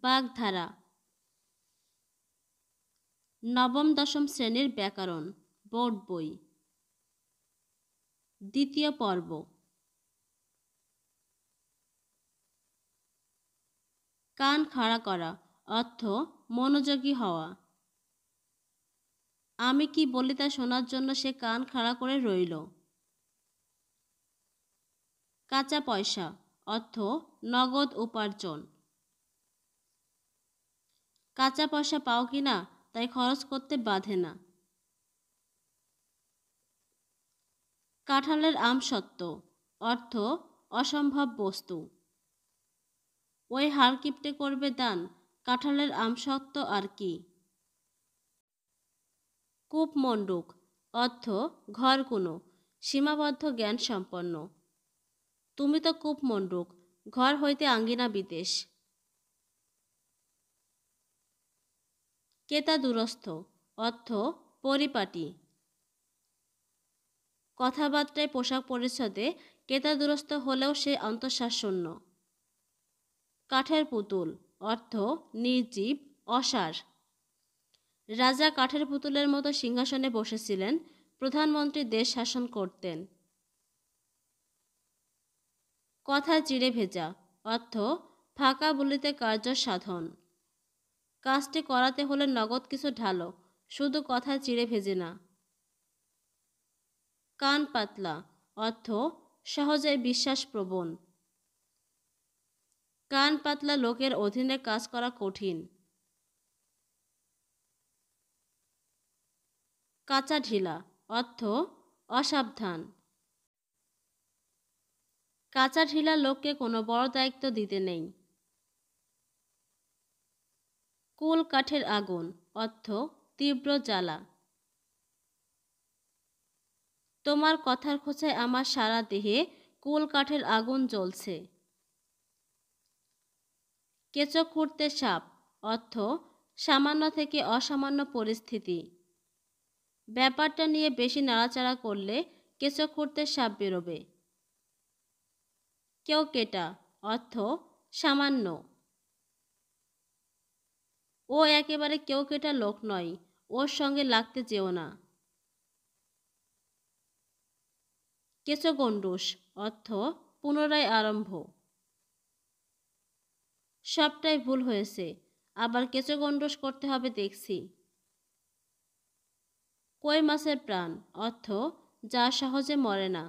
বাগধারা। নবম দশম শ্রেণির ব্যাকরণ, বোর্ড বই। দ্বিতীয় পর্ব। কান খাড়া করা, অর্থ মনোযোগী হওয়া। আমি কি বলি তা শোনার জন্য সে কান খাড়া করে রইল? কাঁচা পয়সা, অর্থ নগদ উপার্জন। কাঁচা পয়সা পাও কি না, তাই খরচ করতে বাধে না। কাঁঠালের আম সত্য, অর্থ অসম্ভব বস্তু। ওই হার কিপটে করবে দান, কাঁঠালের আম সত্য আর কি। কূপমণ্ডুক অর্থ ঘর কোনো, সীমাবদ্ধ জ্ঞান সম্পন্ন। তুমি তো কূপমণ্ডুক ঘর হইতে আঙ্গিনা বিদেশ। কেতা দুরস্থ অর্থ, পরিপাটি। কথাবার্তায় পোশাক পরিচ্ছদে কেতা দুরস্থ হলেও সে অন্তঃশ্বাসশূন্য কাঠের পুতুল, অর্থ, নির্জীব, অসার। রাজা কাঠের পুতুলের মতো সিংহাসনে বসেছিলেন, প্রধানমন্ত্রী দেশ শাসন করতেন। কথা চিড়ে ভেজা, অর্থ, ফাঁকা বলিতে কার্য সাধন। কাজটি করাতে হলে নগদ কিছু ঢালো, শুধু কথা চিড়ে ভেজে না। কান পাতলা, অর্থ সহজে বিশ্বাসপ্রবণ। কান পাতলা লোকের অধীনে কাজ করা কঠিন। কাঁচা ঢিলা, অর্থ অসাবধান। কাঁচা ঢিলা লোককে কোনো বড় দায়িত্ব দিতে নেই। কুল কাঠের আগুন, অর্থ তীব্র জ্বালা। তোমার কথার খোঁচায় আমার সারা দেহে কুল কাঠের আগুন জ্বলছে। কেঁচো খুঁড়তে সাপ, অর্থ সামান্য থেকে অসামান্য পরিস্থিতি। ব্যাপারটা নিয়ে বেশি নাড়াচাড়া করলে কেঁচো খুঁড়তে সাপ বেরোবে। কেউ কেটা, অর্থ সামান্য। ও একেবারে কেউ কেটা লোক নয়, ওর সঙ্গে লাগতে চেও না। কেঁচো গণ্ডুস, অর্থ পুনরায় আরম্ভ। সবটাই ভুল হয়েছে, আবার কেঁচো গণ্ডুস করতে হবে দেখছি। কই মাছের প্রাণ, অর্থ যা সহজে মরে না।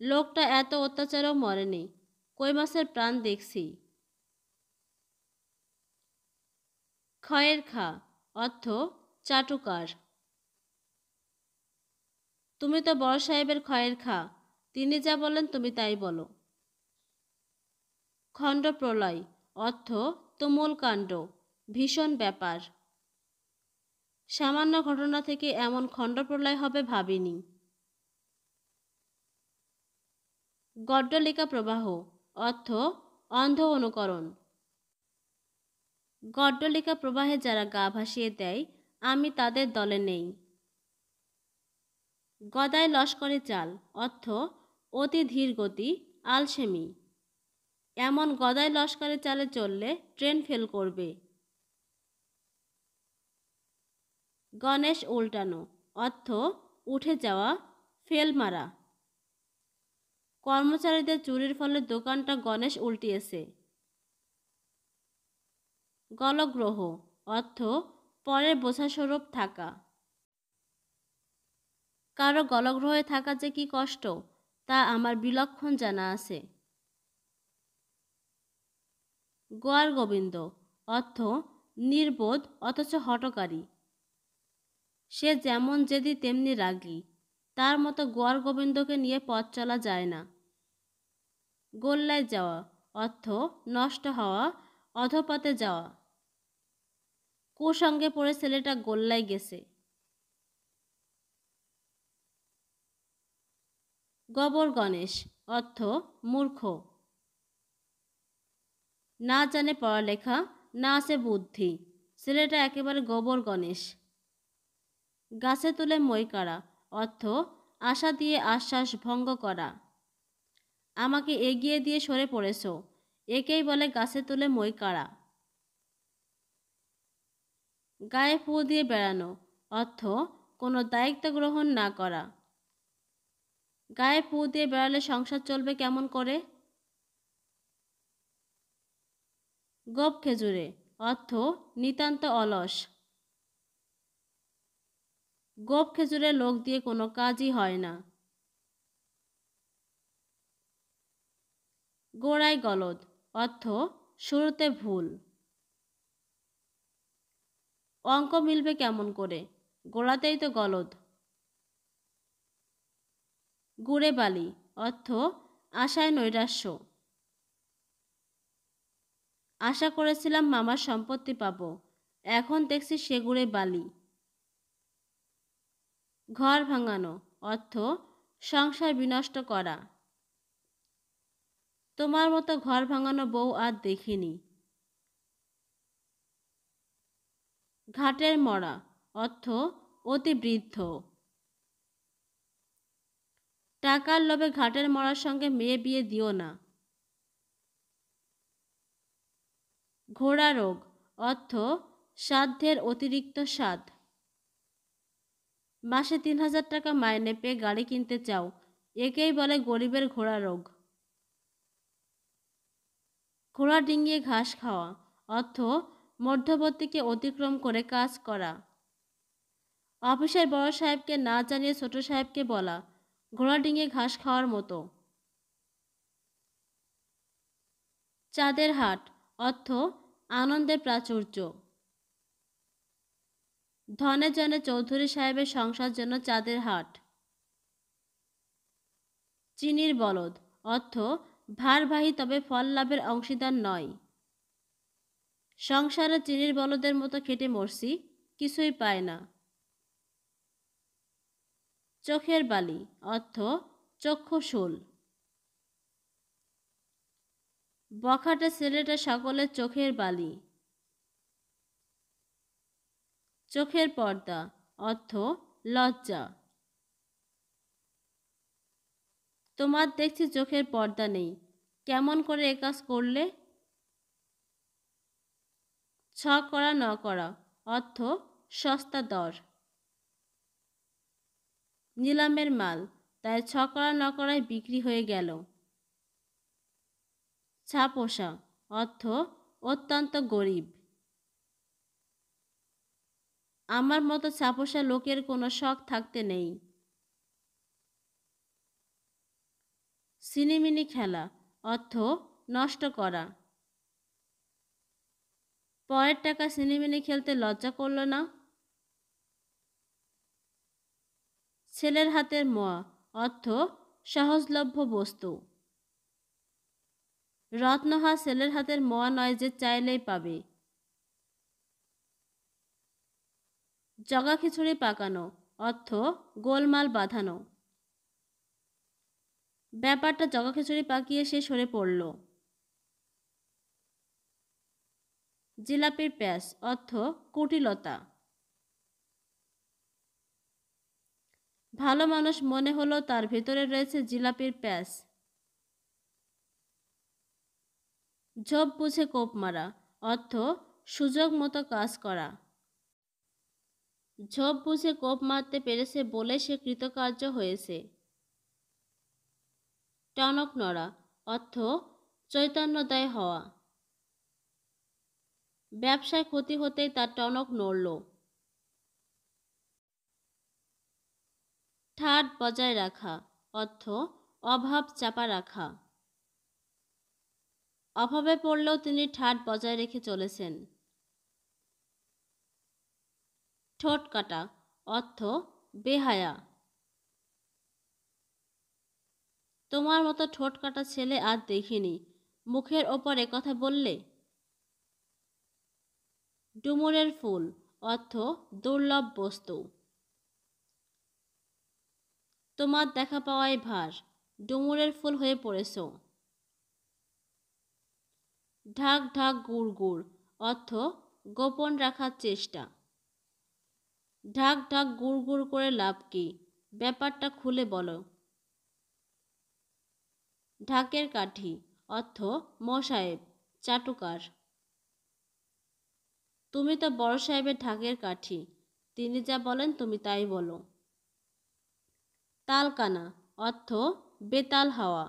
লোকটা এত অত্যাচারও মরেনি, কই মাছের প্রাণ দেখছি। ক্ষয়ের খা, অর্থ চাটুকার। তুমি তো বড় সাহেবের ক্ষয়ের খা, তিনি যা বলেন তুমি তাই বলো। খণ্ড প্রলয়, অর্থ তুমুল কাণ্ড, ভীষণ ব্যাপার। সামান্য ঘটনা থেকে এমন খণ্ডপ্রলয় হবে ভাবিনি। গড্ডলিকা প্রবাহ, অর্থ অন্ধ অনুকরণ। গড্ডলিকা প্রবাহে যারা গা ভাসিয়ে দেয়, আমি তাদের দলে নেই। গদায় লস্করে চাল অর্থ, অতি ধীর গতি, আলসেমি। এমন গদায় লস্করে চালে চললে ট্রেন ফেল করবে। গণেশ উল্টানো, অর্থ, উঠে যাওয়া, ফেল মারা। কর্মচারীদের চুরির ফলে দোকানটা গণেশ উল্টিয়েছে। গলগ্রহ, অর্থ পরের বোঝাস্বরূপ থাকা। কারও গলগ্রহে থাকা যে কি কষ্ট, তা আমার বিলক্ষণ জানা আছে। গোয়ার গোবিন্দ অর্থ নির্বোধ অথচ হটকারী সে যেমন যেদি তেমনি রাগী, তার মতো গোয়ার গোবিন্দকে নিয়ে পথ চলা যায় না। গোল্লায় যাওয়া, অর্থ নষ্ট হওয়া অধপাতে যাওয়া। কুসঙ্গে পড়ে ছেলেটা গোল্লায় গেছে। গবর গণেশ, অর্থ, মূর্খ। না জানে পড়ালেখা, না আছে বুদ্ধি। ছেলেটা একেবারে গোবর গণেশ। গাছে তুলে মই কাড়া, অর্থ, আশা দিয়ে আশ্বাস ভঙ্গ করা। আমাকে এগিয়ে দিয়ে সরে পড়েছ। একেই বলে গাছে তুলে মই কাড়া। গায়ে ফু দিয়ে বেড়ানো, অর্থ কোনো দায়িত্ব গ্রহণ না করা। গায়ে ফু দিয়ে বেড়ালে সংসার চলবে কেমন করে? গোপ খেজুরে, অর্থ নিতান্ত অলস। গোপ খেজুরে লোক দিয়ে কোনো কাজই হয় না। গোড়ায় গলদ, অর্থ শুরুতে ভুল। অঙ্ক মিলবে কেমন করে? গোড়াতেই তো গলদ। গুড়ে বালি, অর্থ আশায় নৈরাশ্য। আশা করেছিলাম মামার সম্পত্তি পাবো, এখন দেখছি সে সেগুড়ে বালি। ঘর ভাঙানো, অর্থ সংসার বিনষ্ট করা। তোমার মতো ঘর ভাঙানো বউ আর দেখিনি। ঘাটের মরা, অর্থ অতি বৃদ্ধ। টাকার লোভে ঘাটের মরার সঙ্গে মেয়ে বিয়ে দিও না। ঘোড়া রোগ, অর্থ সাধ্যের অতিরিক্ত স্বাদ। মাসে তিন হাজার টাকা মাইনে পেয়ে গাড়ি কিনতে চাও, একেই বলে গরিবের ঘোড়া রোগ। ঘোড়া ডিঙিয়ে ঘাস খাওয়া, অর্থ মধ্যবর্তীকে অতিক্রম করে কাজ করা। অফিসের বড় সাহেবকে না জানিয়ে ছোট সাহেবকে বলা, ঘোড়া ডিঙে ঘাস খাওয়ার মতো। চাঁদের হাট, অর্থ, আনন্দের প্রাচুর্য। ধনে জনে চৌধুরী সাহেবের সংসার জন্য চাঁদের হাট। চিনির বলদ, অর্থ ভারবাহী তবে ফল লাভের অংশীদার নয়। সংসারে চিনির বলদের মতো খেটে মরছি, কিছুই পায় না। চোখের বালি, অর্থ চক্ষুশূল বখাটে ছেলেটা সকলের চোখের বালি। চোখের পর্দা, অর্থ, লজ্জা। তোমার দেখছি চোখের পর্দা নেই, কেমন করে এ কাজ করলে? ছ করা, ন করা, অর্থ সস্তা দর। নিলামের মাল, তাই ছ করা, ন করায় বিক্রি হয়ে গেল। ছাপোষা, অর্থ অত্যন্ত গরিব। আমার মতো ছাপোষা লোকের কোনো শখ থাকতে নেই। সিনিমিনি খেলা, অর্থ নষ্ট করা। পরের টাকা সিনিমিনি খেলতে লজ্জা করল না? ছেলের হাতের মোয়া, অর্থ, সহজলভ্য বস্তু। রত্নহা ছেলের হাতের মোয়া নয় যে চাইলেই পাবে। জগা খিচুড়ি পাকানো, অর্থ, গোলমাল বাঁধানো। ব্যাপারটা জগা খিচুড়ি পাকিয়ে সে সরে পড়ল। জিলাপির প্যাস অর্থ কুটিলতা। ভালো মানুষ মনে হলো তার ভেতরে রয়েছে জিলাপির প্যাস ঝোপ বুঝে কোপ মারা, অর্থ সুযোগ মতো কাজ করা। ঝোপ বুঝে কোপ মারতে পেরেছে বলে সে কৃতকার্য হয়েছে। টনক নড়া, অর্থ চৈতন্যদয় হওয়া। ব্যবসায় ক্ষতি হতেই তার টনক নড়ল। ঠাট বজায় রাখা, অর্থ অভাব চাপা রাখা। অভাবে পড়লেও তিনি ঠাট বজায় রেখে চলেছেন। ঠোঁট কাটা, অর্থ বেহায়া। তোমার মতো ঠোঁট কাটা ছেলে আর দেখিনি। মুখের ওপর কথা বললে? ডুমুরের ফুল, অর্থ দুর্লভ বস্তু। তোমার দেখা পাওয়াই ভার, ডুমুরের ফুল হয়ে পড়েছ। ঢাক ঢাক গুড় গুড়, অর্থ গোপন রাখার চেষ্টা। ঢাক ঢাক গুড় গুড় করে লাভ কি, ব্যাপারটা খুলে বলো। ঢাকের কাঠি, অর্থ মোসাহেব চাটুকার। তুমি তো বড় সাহেবের ঢাকের কাঠি। তিনি যা বলেন তুমি তাই বলো। তালকানা, অর্থ, বেতাল হাওয়া।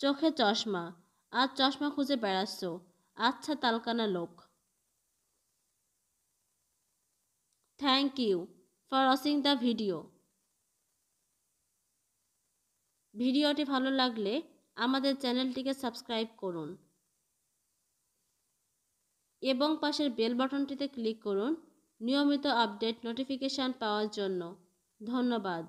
চোখে চশমা। আজ চশমা খুঁজে বেড়াচ্ছ। আচ্ছা তালকানা লোক। Thank you for watching the video ভিডিওটি ভালো লাগলে আমাদের চ্যানেলটিকে সাবস্ক্রাইব করুন। এবং পাশের বেল বাটনটিতে ক্লিক করুন নিয়মিত আপডেট নোটিফিকেশান পাওয়ার জন্য। ধন্যবাদ।